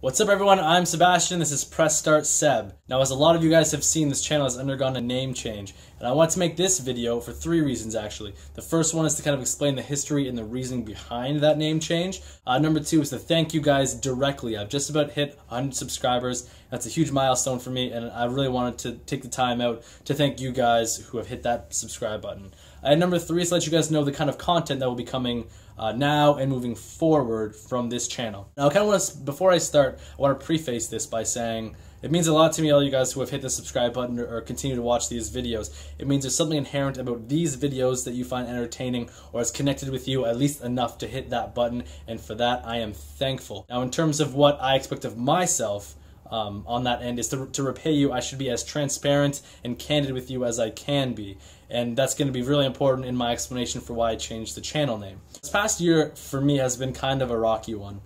What's up everyone, I'm Sebastian, this is Press Start Seb. Now as a lot of you guys have seen, this channel has undergone a name change, and I want to make this video for three reasons actually. The first one is to kind of explain the history and the reasoning behind that name change. Uh, number two is to thank you guys directly. I've just about hit 100 subscribers, that's a huge milestone for me, and I really wanted to take the time out to thank you guys who have hit that subscribe button. And number three is to let you guys know the kind of content that will be coming uh, now and moving forward from this channel. Now, I kind of want to, before I start, I want to preface this by saying it means a lot to me, all you guys who have hit the subscribe button or, or, continue to watch these videos. It means there's something inherent about these videos that you find entertaining or has connected with you at least enough to hit that button, and for that, I am thankful. Now, in terms of what I expect of myself, um, on that end is to, to repay you. I should be as transparent and candid with you as I can be. And that's going to be really important in my explanation for why I changed the channel name. This past year for me has been kind of a rocky one.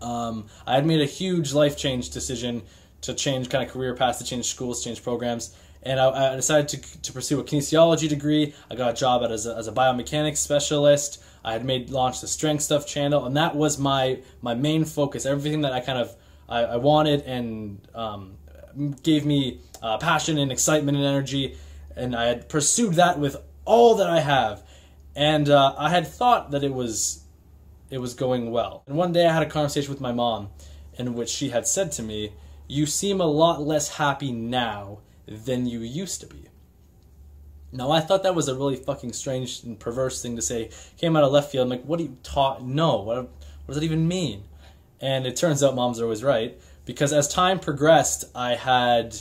Um, I had made a huge life change decision to change kind of career paths, to change schools, change programs. And I, I decided to, to pursue a kinesiology degree. I got a job as a, as a biomechanics specialist. I had made launched the strength stuff channel, and that was my my main focus. Everything that I kind of I, I wanted and um, gave me uh, passion and excitement and energy, and I had pursued that with all that I have, and uh, I had thought that it was it was going well. And one day I had a conversation with my mom, in which she had said to me, "You seem a lot less happy now than you used to be." Now I thought that was a really fucking strange and perverse thing to say. Came out of left field. I'm like, what do you taught? No, what, what does that even mean? And it turns out moms are always right because as time progressed, I had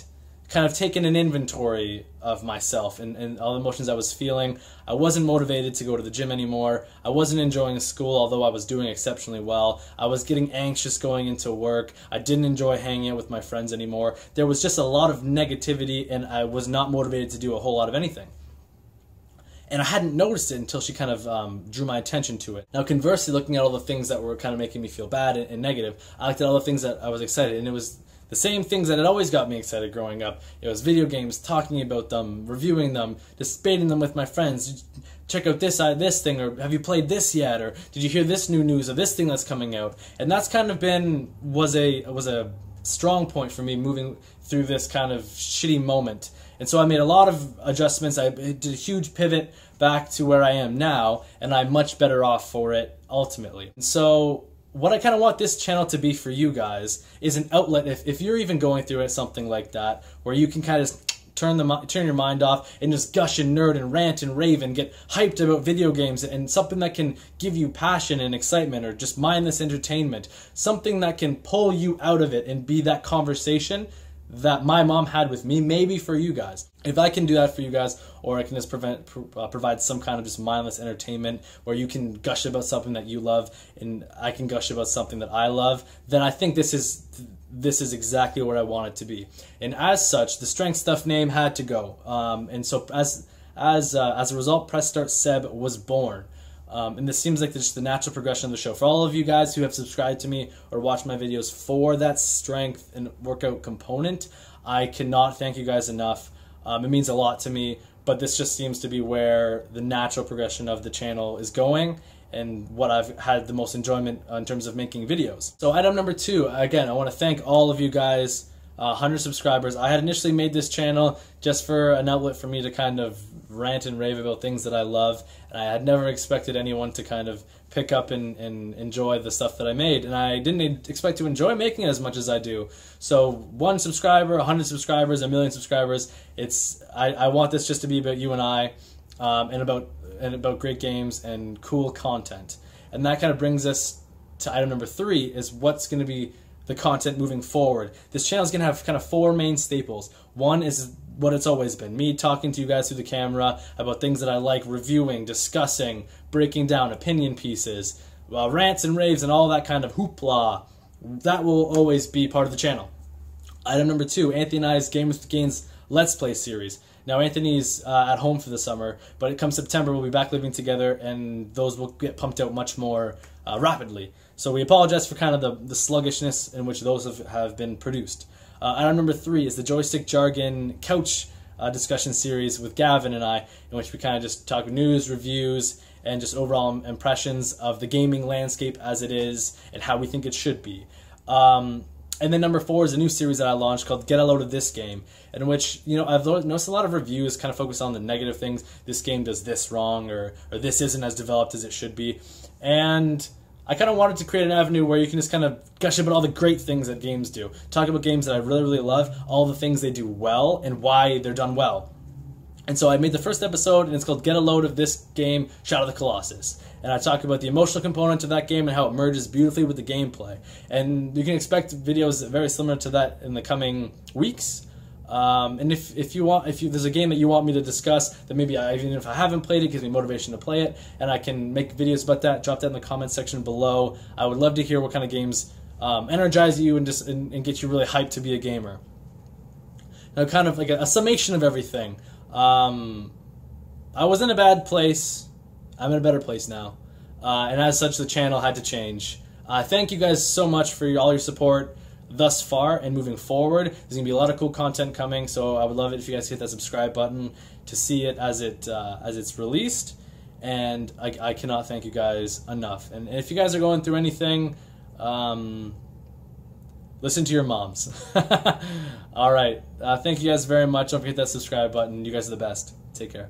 kind of taken an inventory of myself and, and all the emotions I was feeling. I wasn't motivated to go to the gym anymore. I wasn't enjoying school, although I was doing exceptionally well. I was getting anxious going into work. I didn't enjoy hanging out with my friends anymore. There was just a lot of negativity, and I was not motivated to do a whole lot of anything and I hadn't noticed it until she kind of um, drew my attention to it. Now, conversely, looking at all the things that were kind of making me feel bad and, and, negative, I looked at all the things that I was excited, and it was the same things that had always got me excited growing up. It was video games, talking about them, reviewing them, debating them with my friends. Check out this uh, this thing, or have you played this yet, or did you hear this new news of this thing that's coming out? And that's kind of been was a was a strong point for me moving through this kind of shitty moment. And so I made a lot of adjustments. I did a huge pivot back to where I am now, and I'm much better off for it ultimately. And so what I kind of want this channel to be for you guys is an outlet if, if you're even going through it, something like that, where you can kind of turn the turn your mind off and just gush and nerd and rant and rave and get hyped about video games and something that can give you passion and excitement or just mindless entertainment something that can pull you out of it and be that conversation that my mom had with me, maybe for you guys. If I can do that for you guys, or I can just prevent, uh, provide some kind of just mindless entertainment where you can gush about something that you love and I can gush about something that I love, then I think this is this is exactly where I want it to be. And as such, the strength stuff name had to go. Um, and so as as uh, as a result, Press Start Seb was born. Um, and this seems like just the natural progression of the show. For all of you guys who have subscribed to me or watched my videos for that strength and workout component, I cannot thank you guys enough. Um, it means a lot to me, but this just seems to be where the natural progression of the channel is going and what I've had the most enjoyment in terms of making videos. So item number two, again, I want to thank all of you guys, uh, 100 subscribers. I had initially made this channel just for an outlet for me to kind of rant and rave about things that I love, and I had never expected anyone to kind of pick up and, and enjoy the stuff that I made, and I didn't expect to enjoy making it as much as I do. So one subscriber, hundred subscribers, a million subscribers. It's I, I want this just to be about you and I, um, and about and about great games and cool content, and that kind of brings us to item number three: is what's going to be the content moving forward. This channel is going to have kind of four main staples. One is what it's always been me talking to you guys through the camera about things that I like, reviewing, discussing, breaking down opinion pieces, uh, rants and raves, and all that kind of hoopla. That will always be part of the channel. Item number two Anthony and I's Gamers with Gains Let's Play series. Now, Anthony's uh, at home for the summer, but it comes September, we'll be back living together, and those will get pumped out much more uh, rapidly. So we apologize for kind of the, the sluggishness in which those have, have been produced. Uh, item number three is the joystick jargon couch uh, discussion series with Gavin and I, in which we kind of just talk news, reviews, and just overall impressions of the gaming landscape as it is and how we think it should be. Um, and then number four is a new series that I launched called Get a Load of This Game, in which, you know, I've noticed a lot of reviews kind of focus on the negative things. This game does this wrong, or, or this isn't as developed as it should be. And I kind of wanted to create an avenue where you can just kind of gush about all the great things that games do. Talk about games that I really, really love, all the things they do well, and why they're done well. And so I made the first episode, and it's called Get a Load of This Game, Shadow of the Colossus. And I talk about the emotional component of that game and how it merges beautifully with the gameplay. And you can expect videos very similar to that in the coming weeks. Um, and if, if you want, if you, there's a game that you want me to discuss, then maybe I, even if I haven't played it, gives me motivation to play it, and I can make videos about that. Drop that in the comment section below. I would love to hear what kind of games um, energize you and just and, and, get you really hyped to be a gamer. Now, kind of like a, a summation of everything. Um, I was in a bad place. I'm in a better place now. Uh, and as such, the channel had to change. Uh, thank you guys so much for all your support thus far and moving forward. There's to be a lot of cool content coming, so I would love it if you guys hit that subscribe button to see it as it uh, as it's released. And I, I, cannot thank you guys enough. And if you guys are going through anything, um, listen to your moms. All right. Uh, thank you guys very much. Don't forget that subscribe button. You guys are the best. Take care.